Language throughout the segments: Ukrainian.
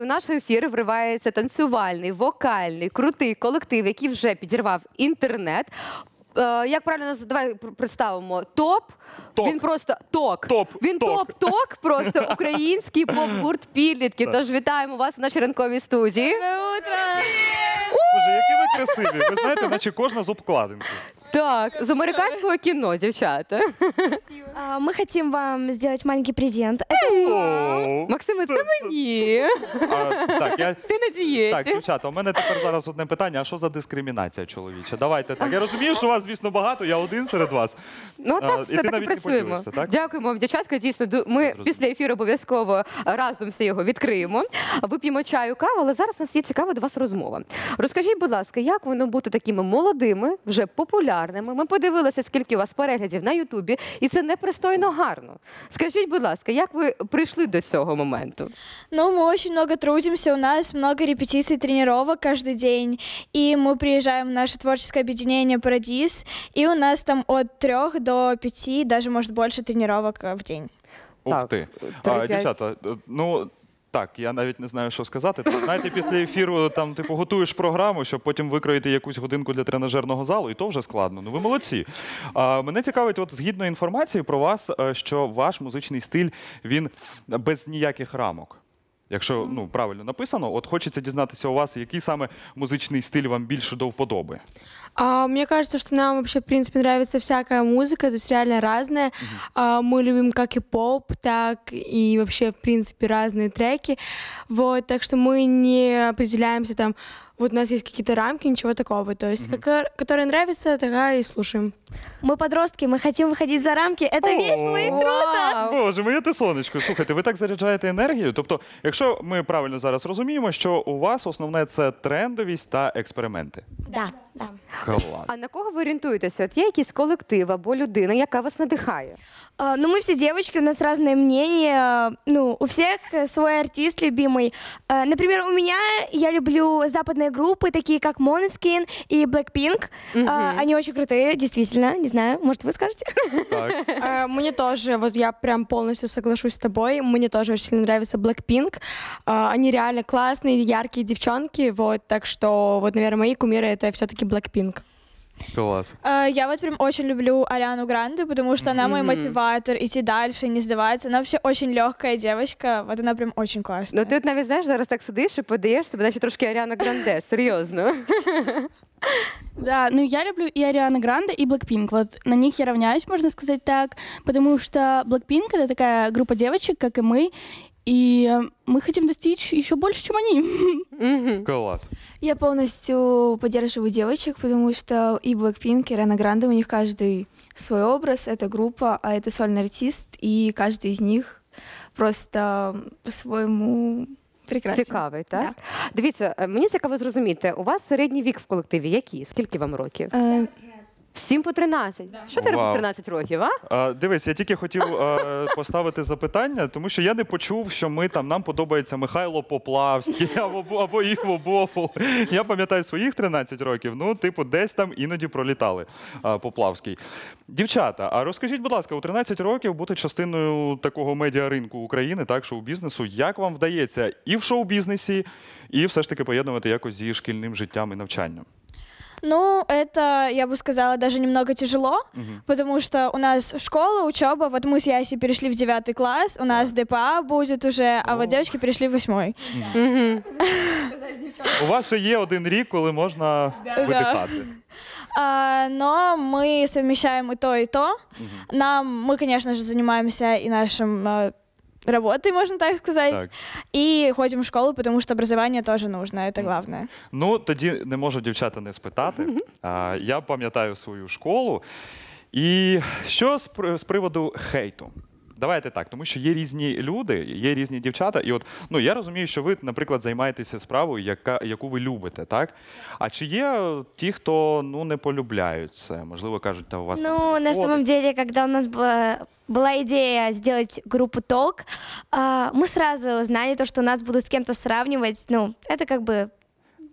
У наш ефір вривається танцювальний, вокальний, крутий колектив, який вже підірвав інтернет. Е, як правильно нас давай пр- представимо? Топ. Ток. Він просто ток. Топ, Він ток. топ-ток, просто український поп-гурт підлітків. Тож вітаємо вас у нашій ранковій студії. Боже, які ви красиві. Ви знаєте, наче кожна з обкладинки. Так, з американського кіно, дівчата. А, Мы хотим вам сделать маленький презент. Это О, Максиме, це мені. а, Так, я. Ти на дієті. Так, дівчата, у мене тепер зараз одне питання: а що за дискримінація чоловіча? Давайте так. Я розумію, що вас, звісно, багато, я один серед вас. Ну А, так, і все ти так навіть не працюємо. поділився, так? Дякуємо вам, дівчатка. Дійсно, ду- ми Зрозумів. після ефіру обов'язково разом всі його відкриємо. Вип'ємо чаю, каву, але зараз у нас є цікава до вас розмова. Розкажіть, будь ласка, як воно бути такими молодими, вже популярними? Ми подивилися, скільки у вас переглядів на Ютубі, і це непристойно гарно. Скажіть, будь ласка, як ви прийшли до цього моменту? Ну, мы очень много трудимся, у нас много репетиций, тренировок каждый день, и мы приезжаем в наше творческое объединение «Парадис», и у нас там от трех до пяти, даже, может, больше тренировок э, в день. Ух Так, ти. три, А, п'ять. дівчата, е, ну. Так, я навіть не знаю, що сказати. Так, знаєте, після ефіру там типу готуєш програму, щоб потім викроїти якусь годинку для тренажерного залу, і то вже складно. Ну ви молодці. А, мене цікавить, от згідно інформації про вас, е, що ваш музичний стиль він без ніяких рамок Якщо ну правильно написано, от хочеться дізнатися у вас, який саме музичний стиль вам більше до вподоби. А, мне кажется, что нам вообще, в принципе, нравится всякая музыка, то есть реально разная. А, мы любим как и поп, так и вообще, в принципе, разные треки. Вот, так что мы не определяемся там, вот у нас есть какие-то рамки, ничего такого. То есть, какая- которая нравится, такая и слушаем. мы подростки, мы хотим выходить за рамки. Это весело и Вау! Боже, моє ти сонечко. Слухайте, ви так заряджаєте енергію. Тобто, якщо ми правильно зараз розуміємо, що у вас основне це трендовість та експерименти. Да, да. Клас. А на кого ви орієнтуєтеся? От є якийсь колектив або людина, яка вас надихає? А, Ну, мы все девочки, у нас разные мнения. Ну, у всех э, свой артист любимый. А, Например, у меня я люблю западные группы, такие как Måneskin и Blackpink. А, Мгм. Они очень крутые, действительно. Не знаю, может, вы скажете? Так. А, Мне тоже, вот я прям полностью соглашусь с тобой, мне тоже очень сильно нравится Blackpink. А, Они реально классные, яркие девчонки, вот, так что, вот, наверное, мои кумиры это все-таки Blackpink. Клас. Э, Я вот прям очень люблю Ариану Гранде, потому что она мой Мгм. мотиватор идти дальше, не сдаваться. Она вообще очень легкая девочка, вот она прям очень классная. Ну ти от навіть знаєш, зараз так сидиш і подаєш себе, наче трошки Аріана Гранде, серйозно. Да, ну я люблю и Ариана Гранде, и Blackpink. Вот на них я равняюсь, можно сказать так, потому что Blackpink — это такая группа девочек, как и мы, и мы хотим достичь еще больше, чем они. Мгм. Клас. Я полностью поддерживаю девочек, потому что и Blackpink, и Рана Гранде, у них каждый свой образ, это группа, а это сольный артист, и каждый из них просто по-своему прекрасен. Цікавий, так? Да. Дивіться, е, мені цікаво зрозуміти, у вас середній вік в колективі який? Скільки вам років? Э, Всім по 13. Що ти робиш Вау. в 13 років, а? А, дивись, я тільки хотів е, поставити запитання, тому що я не почув, що ми там нам подобається Михайло Поплавський або, або Іво Бобул. Я пам'ятаю своїх 13 років. Ну, типу, десь там іноді пролітали а, Поплавський. Дівчата, а розкажіть, будь ласка, у 13 років бути частиною такого медіаринку України, так, шоу-бізнесу, як вам вдається і в шоу-бізнесі, і все ж таки поєднувати якось зі шкільним життям і навчанням? Ну, это, я бы сказала, даже немного тяжело, Мгм. потому что у нас школа, учеба, вот мы с Яси перешли в девятый класс, у нас ДПА будет уже, а О. вот девочки перешли в восьмой. Угу. У вас ще є один рік, коли можна видихати. А, но мы совмещаем и то, и то. Мгм. Нам, мы, конечно же, занимаемся и нашим а, работой, можно так сказать, Так. и ходим в школу, потому что образование тоже нужно, это главное. Ну, тоді не можу дівчата не спитати. А, я пам'ятаю свою школу. І що з, при- з приводу хейту? Давайте так, тому що є різні люди, є різні дівчата. І от ну я розумію, що ви, наприклад, займаєтеся справою, яка, яку ви любите, так? А чи є е, ті, хто ну не полюбляють це? Можливо, кажуть, та у вас там Ну, на підходить. самом деле, когда у нас была, была идея сделать группу ТОК, а, мы сразу знали то, что нас будут с кем-то сравнивать. Ну, это как бы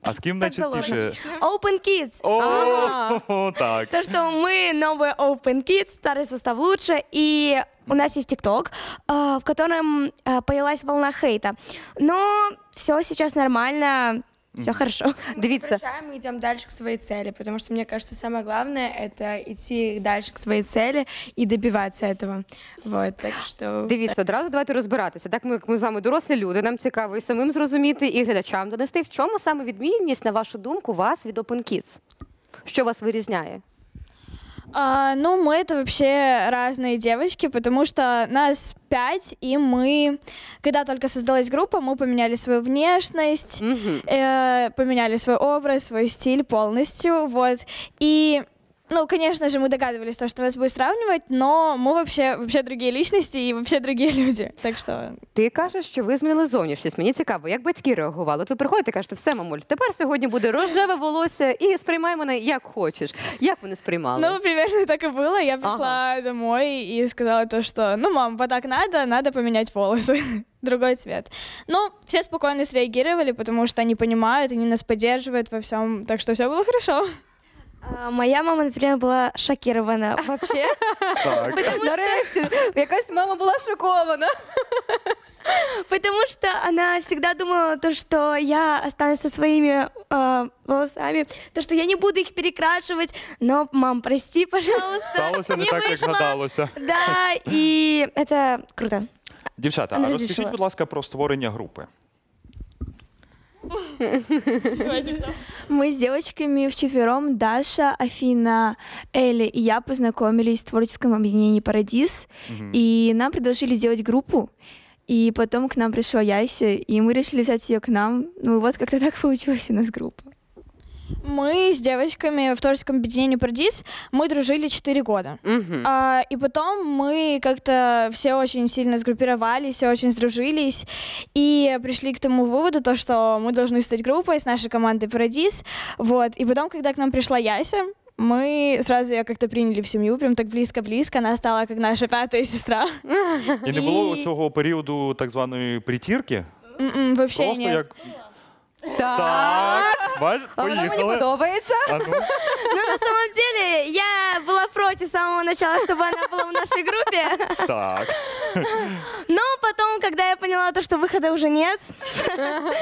А з ким так заложено. найчастіше? Open Kids. О, так. То, что мы новые Open Kids, старый состав лучше, и у нас есть ТикТок, а, в котором а, появилась волна хейта. Но все сейчас нормально, все хорошо. Мы Дивіться. прекращаем и идем дальше к своей цели, потому что мне кажется, самое главное это идти дальше к своей цели и добиваться этого. Вот, так что. Дивіться, одразу давайте розбиратися. Так, ми, ми з вами дорослі люди. Нам цікаво і самим зрозуміти, і глядачам донести. В чому саме відмінність, на вашу думку, вас від Open Kids? Що вас вирізняє? А, ну, мы это вообще разные девочки, потому что нас пять, и мы, когда только создалась группа, мы поменяли свою внешность, Угу. э, поменяли свой образ, свой стиль полностью, вот. И, ну, конечно же, мы догадывались, то, что нас будет сравнивать, но мы вообще, вообще другие личности и вообще другие люди. Так что Ти кажеш, що ви змінили зовнішність. Мені цікаво, як батьки реагували. От ви приходите, кажете, все, мамуль, тепер сьогодні буде рожеве волосся і сприймай мене як хочеш. Як вони сприймали? Ну, примерно так и было. Я пришла домой и сказала то, что, ну, мам, вот так надо, надо поменять волосы. Другой цвет. Ну, все спокойно среагировали, потому что они понимают, они нас поддерживают во всем, так что все было хорошо. А, Моя мама, например, была шокирована вообще. Так. Нарешті якась мама була шокована. Потому что она всегда думала то, что я останусь со своими э, волосами, то, что я не буду их перекрашивать. Но, мам, прости, пожалуйста. Сталося не так, як вышло. гадалося. Да, и это круто. Дівчата, Вона а розкажіть, зійшла. будь ласка, про створення групи. Мы с девочками вчетвером, Даша, Афина, Элли и я познакомились в творческом объединении «Парадис», Мгм. и нам предложили сделать группу, и потом к нам пришла Яся, и мы решили взять ее к нам. Ну и вот как-то так получилась у нас группа. Мы с девочками в творческом объединении «Парадис», мы дружили 4 года. Угу. А, и потом мы как-то все очень сильно сгруппировались, все очень сдружились и пришли к тому выводу, то, что мы должны стать группой с нашей командой «Парадис». Вот. И потом, когда к нам пришла Яся, мы сразу ее как-то приняли в семью, прям так близко-близко. Она стала как наша пятая сестра. І не було І- цього періоду так званої притірки? М-м, вообще Просто нет. як Так. так, бач, А Вона мені поїхали. подобається. А ну, Но на самом деле я была против с самого начала, чтобы она была в нашей группе. так. Но потом, когда я поняла то, что выхода уже нет,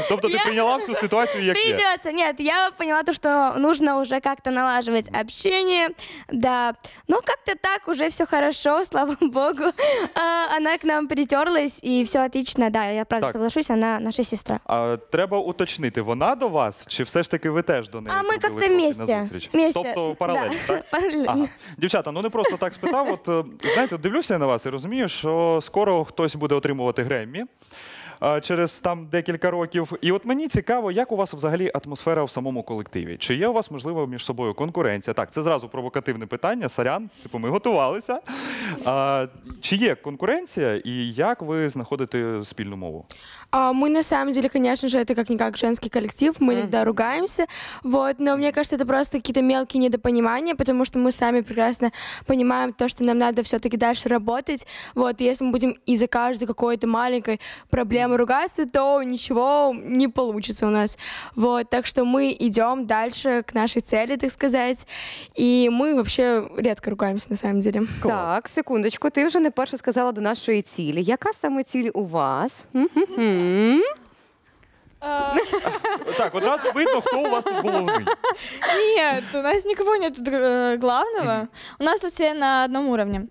Тобто ти прийняла всю ситуацію як є. придется. Нет, я поняла то, что нужно уже как-то налаживать общение. Да. Ну, как-то так уже все хорошо, слава богу. А, Она к нам притерлась, и все отлично. Да, я правда Так. соглашусь, она наша сестра. А, треба уточнити, вона до вас, чи все ж таки ви теж до неї А ми зробили кроки вместе. Тобто паралельно, Да, так? параллельно. Ага. Дівчата, ну не просто так спитав. От е, знаєте, дивлюся я на вас і розумію, що скоро хтось буде отримувати Греммі е, Через там декілька років, і от мені цікаво, як у вас взагалі атмосфера в самому колективі? Чи є у вас можливо між собою конкуренція? Так, це зразу провокативне питання. Сорян, типу, ми готувалися. А, чи є конкуренція, і як ви знаходите спільну мову? А, Мы на самом деле, конечно же, это как-никак женский коллектив, мы иногда ругаемся, вот, но мне кажется, это просто какие-то мелкие недопонимания, потому что мы сами прекрасно понимаем то, что нам надо все-таки дальше работать, вот, и если мы будем из-за каждой какой-то маленькой проблемы ругаться, то ничего не получится у нас, вот, так что мы идем дальше к нашей цели, так сказать, и мы вообще редко ругаемся на самом деле. Так, секундочку, ти вже не перше сказала до нашої цілі. Яка саме ціль у вас? М-м-м. А, Так, одразу видно, хто у вас тут головний. Нет, у нас никого нет э, главного. У нас тут все на одном уровне.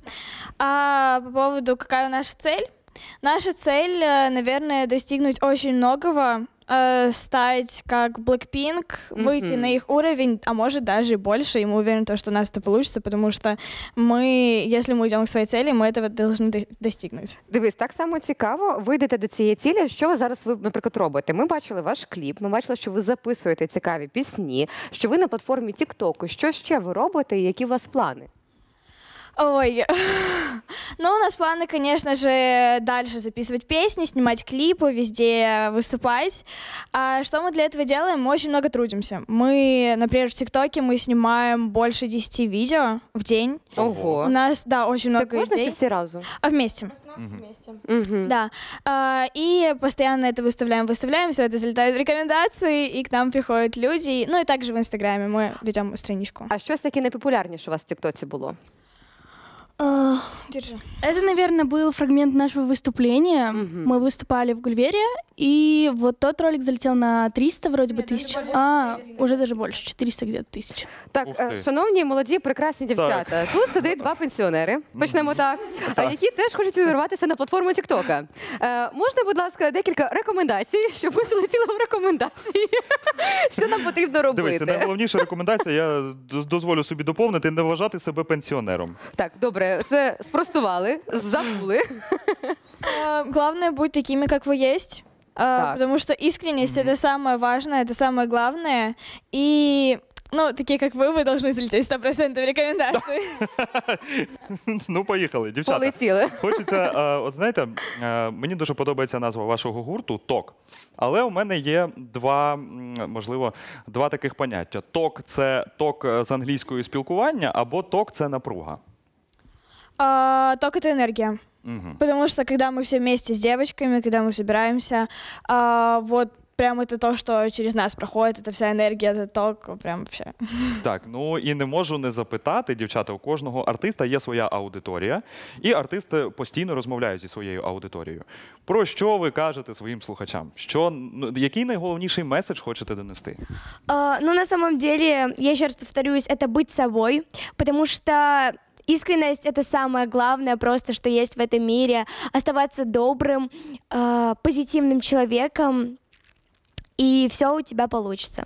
А по поводу, какая у наша цель? Наша цель, э, наверное, достигнуть очень многого, э, стать как Blackpink, выйти Мгм. на их уровень, а может даже и больше. И мы уверены, то, что у нас это получится, потому что мы, если мы идем к своей цели, мы этого должны до- достигнуть. Дивись, так само цікаво. Ви йдете до цієї цілі. Що ви зараз ви, наприклад, робите? Ми бачили ваш кліп, ми бачили, що ви записуєте цікаві пісні, що ви на платформі Тіктоку. Що ще ви робите і які у вас плани? Ой, ну у нас планы, конечно же, дальше записывать песни, снимать клипы, везде выступать. А что мы для этого делаем? Мы очень много трудимся. Мы, например, в ТикТоке мы снимаем больше 10 видео в день. Ого. У нас, да, очень много Так можна чи идей. всі разом? А вместе, Угу. да. А, и постоянно это выставляем, выставляем, все это залетает в рекомендации, и к нам приходят люди. Ну и также в Инстаграме мы ведем страничку. А щось таке найпопулярніше у вас в Тіктоці було? А, держи. Это, наверное, был фрагмент нашего выступления. Мгм. Мы выступали в Гульвере, и вот тот ролик залетел на 300 вроде бы тысяч. А, уже даже больше, 400 где-то тысяч. Так, Ух е, ти. шановні молоді, прекрасні дівчата. Тут сидить два пенсіонери. Почнемо так, е, які теж хочуть увірватися на платформу Тіктока. Е, можна, будь ласка, декілька рекомендацій, щоб ми залетіли в рекомендації. Що нам потрібно Дивися, робити? найголовніша рекомендація, я д- дозволю собі доповнити, не вважати себе пенсіонером. Так, добре, це спростували, забули. А, Главное быть такими, как вы есть. а, Так. Потому что искренность это самое важное, это самое главное. И ну, такие как вы, вы должны залететь 100% рекомендаций. ну, поїхали, дівчата. Полетіли. Хочеться, е, от знаєте, е, мені дуже подобається назва вашого гурту ток. Але у мене є два, м, можливо, два таких поняття: ток це ток е, з англійської спілкування, або ток це напруга. А, Ток это энергия. Угу. Потому что когда мы все вместе с девочками, когда мы собираемся, а, вот прям это то, что через нас проходит, это вся энергия, это ток, прям вообще. Так, ну і не можу не запитати, дівчата, у кожного артиста є своя аудиторія, і артисти постійно розмовляють зі своєю аудиторією. Про що ви кажете своїм слухачам? Що, ну, який найголовніший меседж хочете донести? А, ну, на самом деле, я еще раз повторюсь, это быть собой, потому что искренность это самое главное просто, что есть в этом мире. Оставаться добрым, а, позитивным человеком, и все у тебя получится.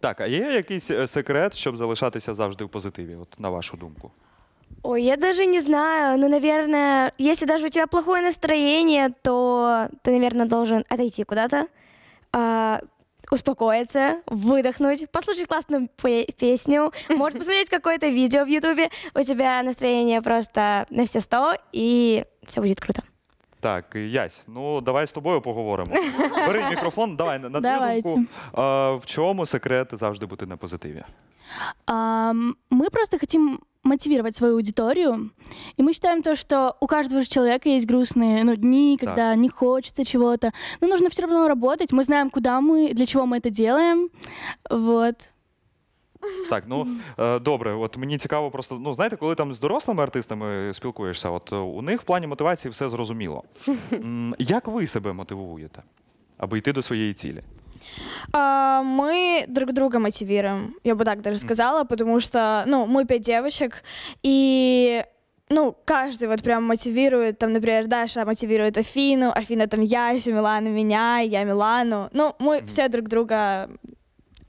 Так, а є якийсь е, секрет, щоб залишатися завжди в позитиві, от на вашу думку? Ой, я даже не знаю, ну, наверное, если даже у тебя плохое настроение, то ты, наверное, должен отойти куда-то, а, успокоиться, выдохнуть, послушать классную пе- песню, может посмотреть какое-то видео в Ютубе, у тебя настроение просто на все сто, и все будет круто. Так, Ясь, ну давай з тобою поговоримо. Бери мікрофон, давай на на твою Давайте. думку. А, в чому секрет завжди бути на позитиві? Ам, мы просто хотим мотивировать свою аудиторию, и мы считаем то, что у каждого же человека есть грустные ну, дни, Так. когда не хочется чего-то, но нужно все равно работать, мы знаем, куда мы, для чего мы это делаем, вот. Так, ну е, добре, от мені цікаво, просто ну знаєте, коли там з дорослими артистами спілкуєшся, от е, у них в плані мотивації все зрозуміло. М, Як ви себе мотивуєте, аби йти до своєї цілі? А, Мы друг друга мотивируем, я бы так даже сказала, потому что, ну, мы пять девочек, и ну, каждый вот прям мотивирует, там, например, Даша мотивирует Афину, Афина там Ясю, Милана меня, я Милану. Ну, мы все друг друга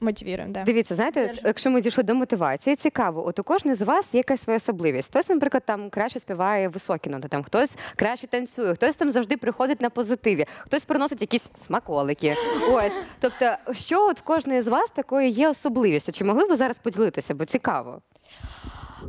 мотивируем, да. Дивіться, знаєте, якщо ми дійшли до мотивації, цікаво, от у кожної з вас є якась своя особливість. Хтось, наприклад, там краще співає високі ноти, там хтось краще танцює, хтось там завжди приходить на позитиві, хтось приносить якісь смаколики. Ось, тобто, що от в кожної з вас такої є особливістю? Чи могли б ви зараз поділитися? Бо цікаво.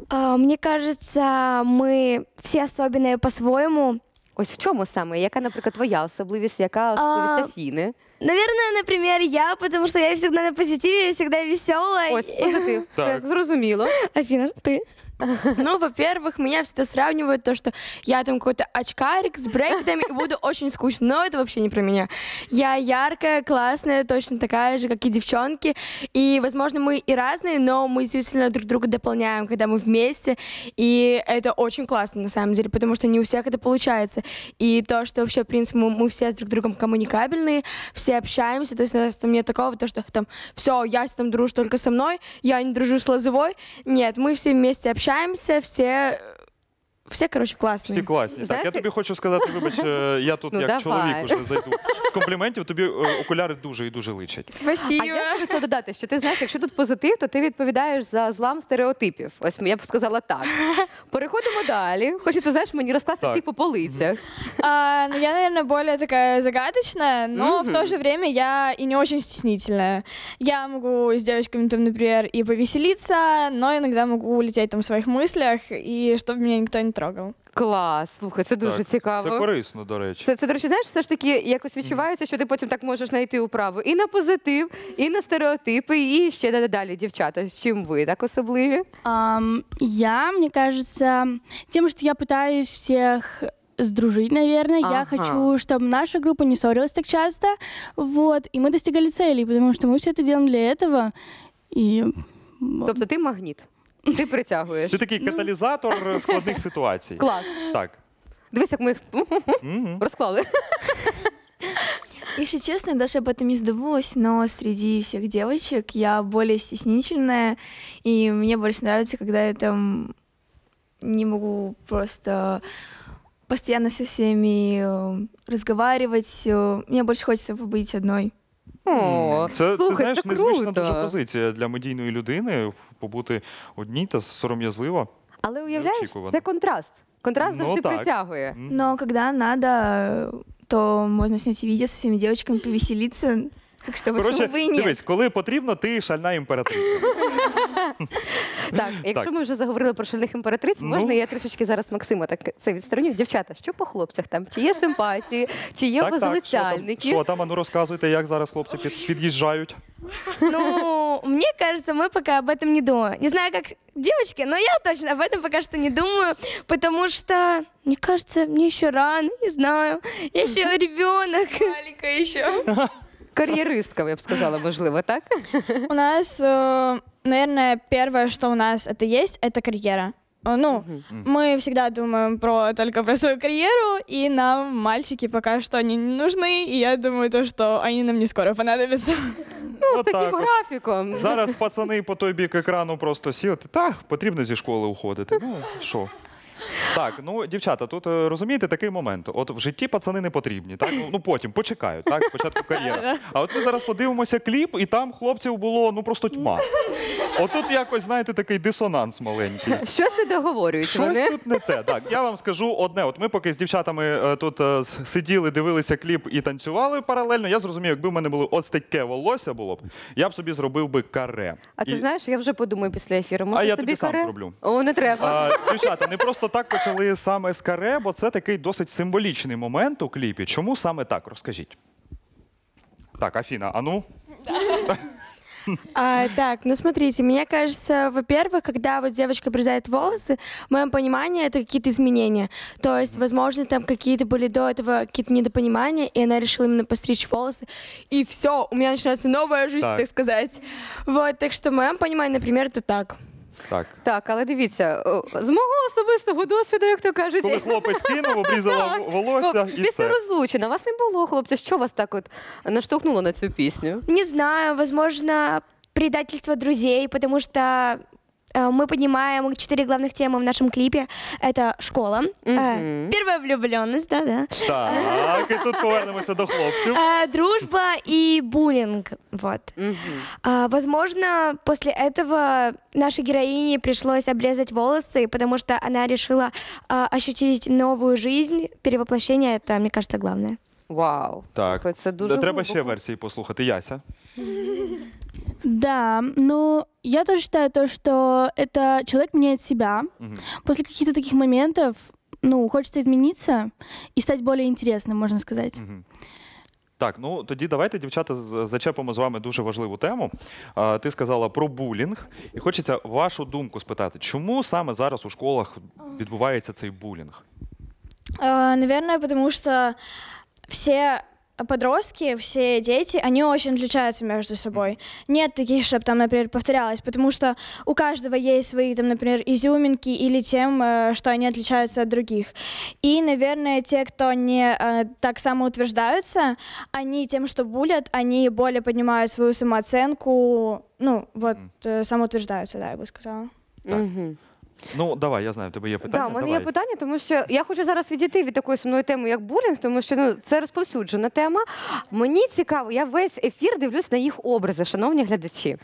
А, мне кажется, мы все особенные по-своему. Ось в чому саме? Яка, наприклад, твоя особливість, яка особливість А, Афіни? Наверное, например, я, потому что я всегда на позитиве, всегда веселая. Ось позитив. Так. Так. зрозуміло. Афина, ты? Ну, во-первых, меня всегда сравнивают то, что я там какой-то очкарик с брекетами и буду очень скучно. Но это вообще не про меня. Я яркая, классная, точно такая же, как и девчонки. И, возможно, мы и разные, но мы действительно друг друга дополняем, когда мы вместе. И это очень классно, на самом деле, потому что не у всех это получается. И то, что вообще, в принципе, мы, мы все с друг другом коммуникабельные, все общаемся, то есть у нас там нет такого, то, что там все, я там дружу только со мной, я не дружу с Лозовой. Нет, мы все вместе общаемся, все, все, короче, классные. Всі класні. Так, Знаєш, я тобі хочу сказати, вибач, е, я тут Ну, як давай. чоловік уже зайду. З компліментів тобі е, окуляри дуже і дуже личать. Спасибо. А я хочу це додати, що ти знаєш, якщо тут позитив, то ти відповідаєш за злам стереотипів. Ось я б сказала так. Переходимо далі. Хочеться, знаєш, мені розкласти Так. всіх по полицях. А, ну, я, наверное, более такая загадочная, но в то Мгм. же время я и не очень стеснительная. Я могу с девочками, там, например, и повеселиться, но иногда могу улететь там в своих мыслях, и чтобы меня никто не трогал. Клас, слухай, це дуже Так, цікаво. Це корисно, до речі. Це, це, до речі, знаєш, все ж таки якось відчувається, що ти потім так можеш знайти управу і на позитив, і на стереотипи, і ще далі- далі, дівчата. З чим ви так особливі? Ам, я, мне кажется, тем, что я пытаюсь всех сдружить, наверное. Я Ага. хочу, чтобы наша группа не ссорилась так часто, вот, и мы достигали целей, потому что мы все это делаем для этого. И вот. Тобто ти магніт, ти притягуєш. Ти такий каталізатор складних ситуацій. Клас. Так. Дивись, як ми їх Мгм. розклали. Если честно, я даже об этом не задумывалась, но среди всех девочек я более стеснительная, и мне больше нравится, когда я там не могу просто постоянно со всеми э, разговаривать. э, Мне больше хочется побыть одной. О, Це ти знаєш це незвична круто. дуже позиція для медійної людини побути одній та сором'язливо. Але уявляєш, Неочікувано. це контраст. Контраст Ну, завжди так. притягує. М. Но когда надо, то можно снять видео со всеми девочками, повеселиться. Так что почему Коротше, бы и нет? дивись, коли потрібно, ти шальна імператриця. Так, якщо Так. ми вже заговорили про шальних імператриць, Ну. можна я трішечки зараз Максима так це відстороню. Дівчата, що по хлопцях там? Чи є симпатії, чи є Так, так, що там, позалицяльники? що там, а ну розказуйте, як зараз хлопці під, під'їжджають. Ну, мне кажется, мы пока об этом не думаем. Не знаю, как девочки, но я точно об этом пока что не думаю, потому что, мне кажется, мне еще рано, не знаю. Я еще ребенок. Маленькая еще. Кар'єристка, я б сказала, можливо, так? У нас, э, наверное, первое, что у нас это есть, это карьера. Э, Ну, Мгм. мы всегда думаем про только про свою карьеру, и нам мальчики пока что они не нужны, и я думаю то, что они нам не скоро понадобятся. Ну, з Отак таким от. графіком. Зараз пацани по той бік екрану просто сіли. Так, потрібно зі школи уходити. Ну, що? Так, ну дівчата, тут е, розумієте такий момент. От в житті пацани не потрібні, так? Ну, ну потім почекають, так? Спочатку кар'єра. А от ми зараз подивимося кліп, і там хлопців було ну просто тьма. Отут якось, знаєте, такий дисонанс маленький. Щось не договорюють Щось вони. тут не те. Так, я вам скажу одне. От ми поки з дівчатами е, тут е, с- сиділи, дивилися кліп і танцювали паралельно. Я зрозумів, якби в мене було ось таке волосся було б, я б собі зробив би каре. А ти І- знаєш, я вже подумаю після ефіру. Може, А я собі тобі сам каре? зроблю. О, не треба. А, дівчата, не просто так почали саме з каре, бо це такий досить символічний момент у кліпі. Чому саме так? Розкажіть. Так, Афіна, а ну? А, так, ну смотрите, мне кажется, во-первых, когда вот девочка обрезает волосы, в моем понимании это какие-то изменения. То есть, возможно, там какие-то были до этого какие-то недопонимания, и она решила именно постричь волосы, и все, у меня начинается новая жизнь, Так. так, сказать. Вот, так что в моем понимании, например, это так. Так. Так, але дивіться, о, з мого особистого досвіду, як то кажуть, Коли хлопець кинув, обрізала Так. волосся і після все. розлучення вас не було, хлопці. Що вас так от наштовхнуло на цю пісню? Не знаю, возможно, предательство друзей, потому что мы поднимаем четыре главных темы в нашем клипе. Это школа, э, Мгм. первая влюбленность, да-да, Так, і тут повернемося до хлопців. э, дружба и буллинг, вот. Мгм. А, возможно, после этого нашей героине пришлось обрезать волосы, потому что она решила а, ощутить новую жизнь. Перевоплощение это, мне кажется, главное. Вау. Так. Це дуже Треба ще глибоко. версії послухати. Яся. Да, но я тоже считаю то, что это человек меняет себя. Мгм. После каких-то таких моментов, ну, хочется измениться и стать более интересным, можно сказать. Мгм. Так, ну тоді давайте, дівчата, з- зачепимо з вами дуже важливу тему. А, Ти сказала про булінг, і хочеться вашу думку спитати, чому саме зараз у школах відбувається цей булінг? Э, Наверное, потому что все подростки, все дети, они очень отличаются между собой. Нет таких, чтобы там, например, повторялось, потому что у каждого есть свои, там, например, изюминки или тем, э, что они отличаются от других. И, наверное, те, кто не э, так самоутверждаются, они тем, что булят, они более поднимают свою самооценку, ну, вот, э, самоутверждаются, да, я бы сказала. Так. Мгм. Ну, давай, я знаю, в тебе є питання. Да, у мене давай. є питання, тому що я хочу зараз відійти від такої сумної теми, як булінг, тому що ну це розповсюджена тема. Мені цікаво, я весь ефір дивлюсь на їх образи, шановні глядачі.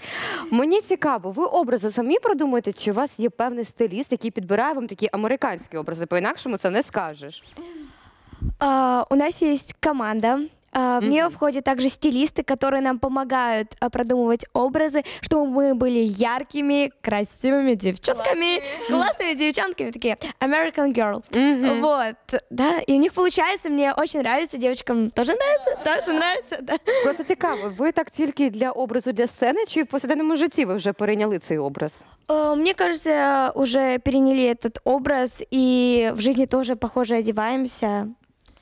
Мені цікаво, ви образи самі продумуєте, чи у вас є певний стиліст, який підбирає вам такі американські образи? По-інакшому це не скажеш. А, у нас есть команда. а, В нее Мгм. входят также стилисты, которые нам помогают а, продумывать образы, чтобы мы были яркими, красивыми девчонками, классными девчонками, такие American Girl. Мгм. Вот, да, и у них получается, мне очень нравится, девочкам тоже нравится, тоже нравится, да. Просто цікаво, ви так тільки для образу для сцени, чи в повсякденному житті ви вже перейняли цей образ? Э, Мне кажется, уже переняли этот образ, и в жизни тоже похоже одеваемся.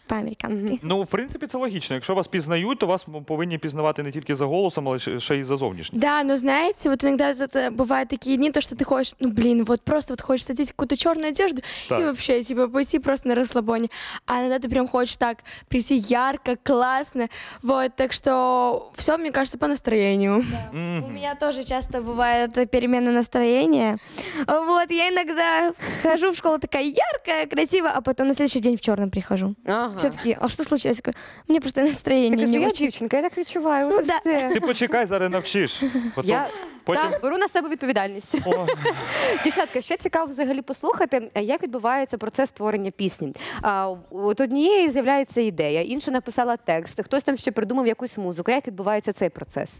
по-американски. Мгм. Ну, в принципі, це логічно. Якщо вас пізнають, то вас м- повинні пізнавати не тільки за голосом, але ще- ще й за зовнішнім. Да, но знаете, вот иногда вот это бывают такие дни, то, что ты хочешь, ну блин, вот просто вот хочешь одеть какую-то черную одежду Так. и вообще, типа, пойти просто на расслабоне. А иногда ты прям хочешь так прийти ярко, классно. Вот, так что все, мне кажется, по настроению. Мгм. У меня тоже часто бывает перемена настроения. Вот, я иногда хожу в школу такая яркая, красивая, а потом на следующий день в черном прихожу. Ага. Все таки а что случилось? Я говорю, Мне просто настроение Кажу, не я очень. дівчинка, я так відчуваю. Ну да. Ти почекай, зараз навчиш. Потім, Я потім... так, беру на себе відповідальність. О, Дівчатка, ще цікаво взагалі послухати, е, як відбувається процес створення пісні. А, от однієї з'являється ідея, інша написала текст, хтось там ще придумав якусь музику. Як відбувається цей процес?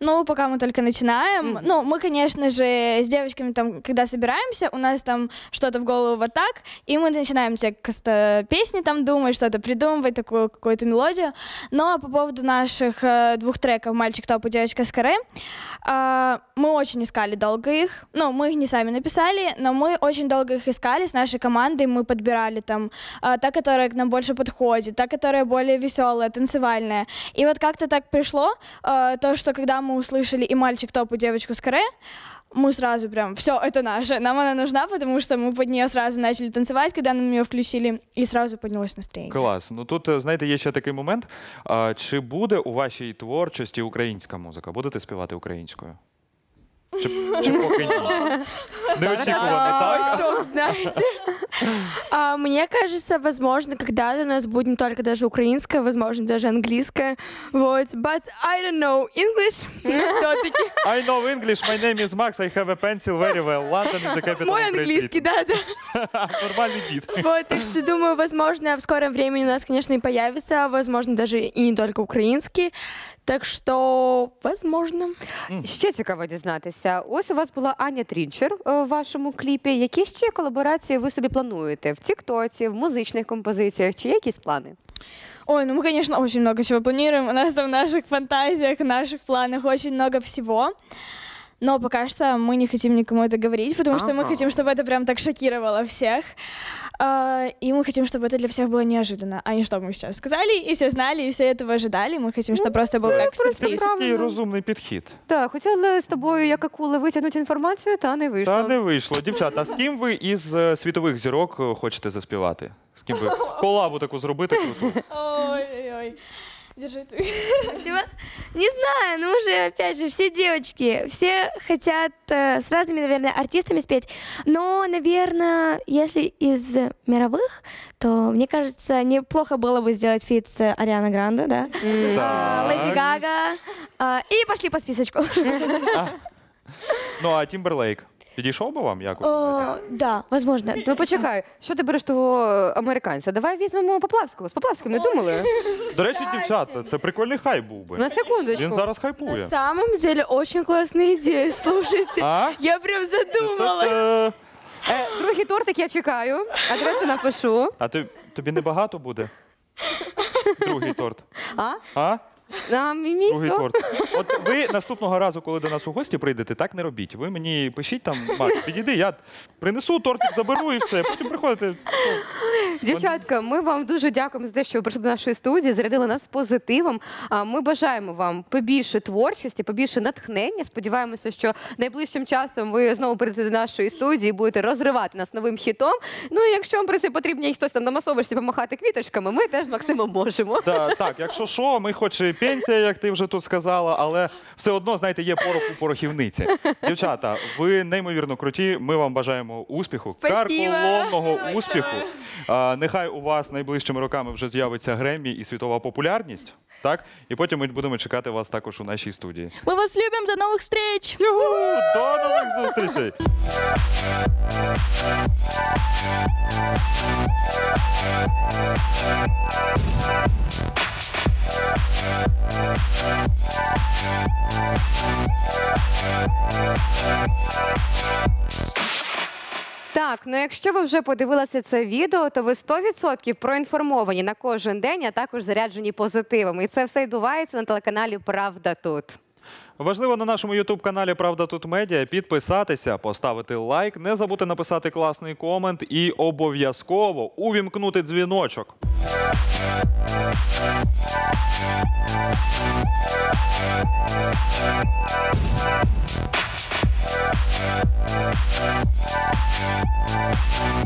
Ну, пока мы только начинаем. Мгм. Ну, мы, конечно же, с девочками там, когда собираемся, у нас там что-то в голову вот так, и мы начинаем текст песни там думать, что-то придумывать, такую какую-то мелодию. Но по поводу наших э, двух треков «Мальчик топ» и «Девочка с каре», а, мы очень искали долго их. Ну, мы их не сами написали, но мы очень долго их искали с нашей командой. Мы подбирали там а, та, которая к нам больше подходит, та, которая более веселая, танцевальная. И вот как-то так пришло, а, то, что когда мы услышали и мальчик топ, и девочку с каре, мы сразу прям, все, это наше, нам она нужна, потому что мы под нее сразу начали танцевать, когда нам ее включили, и сразу поднялось настроение. Клас. Ну тут, е, знаєте, є ще такий момент. А, чи буде у вашій творчості українська музика? Будете співати українською? Чи, чи поки ні? Неочікувано, так? знаете. А, Мне кажется, возможно, когда-то у нас будет не только даже украинская, возможно, даже английская. Вот. But I don't know English. Все-таки. I know English, my name is Max, I have a pencil very well. London is the capital Мой of Great английский, Britain. да, да. Нормальний біт. Вот, так что думаю, возможно, в скором времени у нас, конечно, и появится, возможно, даже и не только украинский. Так що, возможно. Ще цікаво дізнатися. Ось у вас була Аня Трінчер е, в вашому кліпі. Які ще колаборації ви собі плануєте в Тіктоці, в музичних композиціях? Чи є якісь плани? Ой, ну мы, конечно, очень много чего планируем. У нас там в наших фантазиях, в наших планах очень много всего Но пока что мы не хотим никому это говорить, потому что мы Ага. хотим, чтобы это прям так шокировало всех. А, И мы хотим, чтобы это для всех было неожиданно, а не чтобы мы сейчас сказали, и все знали, и все этого ожидали. Мы хотим, чтобы просто был как просто сюрприз. правда. Такий розумний підхід. Так, хотіли з тобою, як акули, витягнути інформацію, та не вийшло. Та не вийшло. Дівчата, а з ким ви із е, світових зірок е, хочете заспівати? З ким ви колабу таку зробити круту? Ой-ой-ой. Держи ты. Спасибо. Не знаю, ну мы же, опять же, все девочки, все хотят э, с разными, наверное, артистами спеть. Но, наверное, если из мировых, то, мне кажется, неплохо было бы сделать фит с Ариана Гранде, да? М, А, Так. Леди Гага. А, И пошли по списочку. Ну а Тімберлейк Підійшов би вам якось? О, Да, возможно. Ну почекай, що ти береш того американця? Давай візьмемо Поплавського. З Поплавським не думали? До речі, дівчата, це прикольний хайп був би. На секундочку. Він зараз хайпує. На самом деле, очень классная идея, слушайте. А? Я прям задумалась. Та-та. Е, другий тортик я чекаю. Адресу напишу. А ти- тобі небагато буде? Другий торт. А? А? А мій Другий торт. От ви наступного разу, коли до нас у гості прийдете, так не робіть. Ви мені пишіть там, Макс, підійди, я принесу тортик, заберу і все. Потім приходите. Дівчатка, ми вам дуже дякуємо за те, що ви прийшли до нашої студії, зарядили нас позитивом. А ми бажаємо вам побільше творчості, побільше натхнення. Сподіваємося, що найближчим часом ви знову прийдете до нашої студії, і будете розривати нас новим хітом. Ну і якщо вам при цьому потрібні і хтось там на масовочці помахати квіточками, ми теж з Максимом можемо. Та, так, якщо що, ми хоч і пенсія, як ти вже тут сказала, але все одно, знаєте, є порох у порохівниці. Дівчата, ви неймовірно круті. Ми вам бажаємо успіху, Спасибо. карколомного успіху. А, нехай у вас найближчими роками вже з'явиться Греммі і світова популярність. Так, і потім ми будемо чекати вас також у нашій студії. Мы вас любим, до новых встреч! Юху! До нових зустрічей! Так, ну якщо ви вже подивилися це відео, то ви 100% проінформовані на кожен день, а також заряджені позитивом. І це все відбувається на телеканалі Правда тут. Важливо на нашому ютуб-каналі Правда тут медіа підписатися, поставити лайк, не забути написати класний комент і обов'язково увімкнути дзвіночок. Thank you. We'll